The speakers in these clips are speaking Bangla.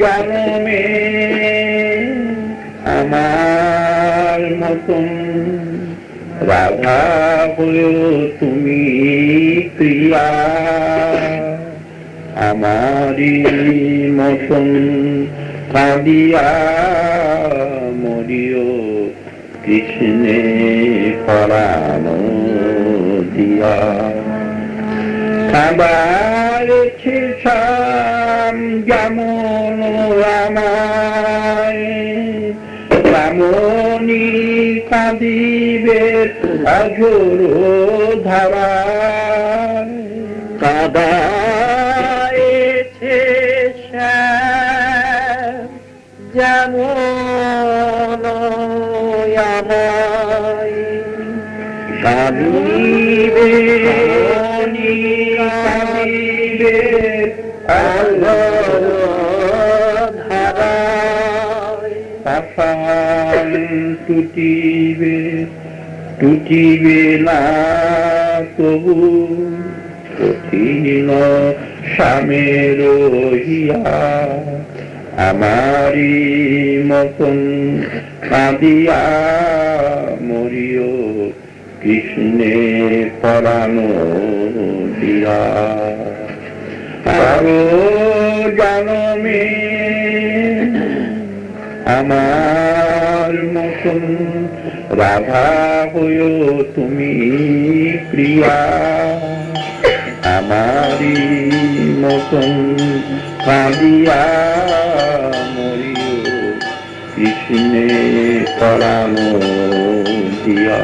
জন্মে আমার মতন রাধা হয়েও তুমি প্রিয়া। আমারই মতন কাঁদিয়া মরিও কৃষ্ণে পরানো দিয়া। খাবার তেমনি কাঁদিবে অঝোর ধারা কাদায়েছে যেমন আমায় কাঁদিবে কাঁদিবে পাশান টুটিবে টুটিবে না তবু কঠিন স্বামের হিয়া আমারি মতন কাঁদিয়া মরিও কৃষ্ণে পরানো দিয়া। আরও জানমে আমার মতন রাধা হয়েও তুমি প্রিয়া। আমারই মতন কাঁদিয়া মরিও কৃষ্ণে পরানো দিয়া।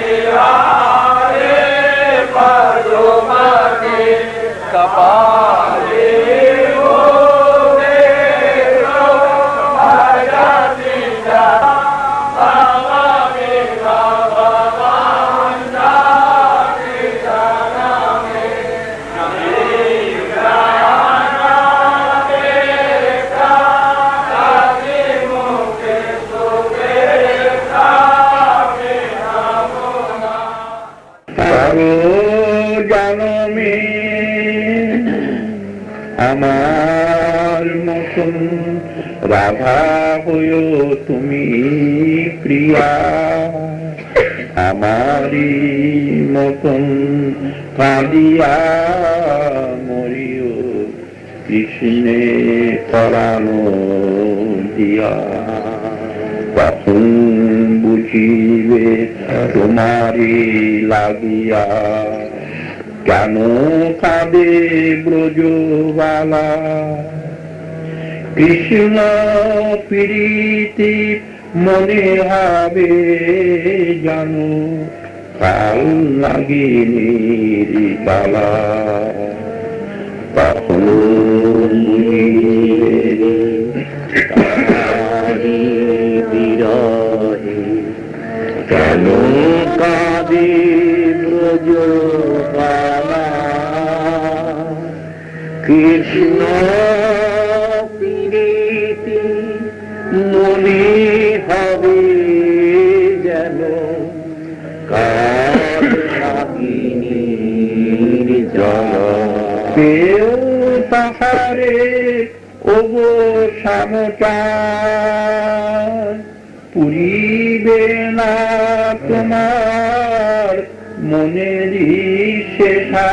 আরও জনমে আমার মতন রাধা হয়েও তুমি প্রিয়া। আমারই মতন কাঁদিয়া মরিও কৃষ্ণে পরানো দিয়া। কখন বুঝিবে তোমারি লাগিয়া। কেন কাঁদে ব্রজবালা? কৃষ্ণ প্রীতি মনে হবে জানো, কাল নাগিনীর বালা। বিরহে, কেন কাঁদে ব্রজ কৃষ্ণ প্রীতি মনে হবে যেন কেউ তাহারে ওগো সামচার পুরিবে না তোমার মনের শেষা।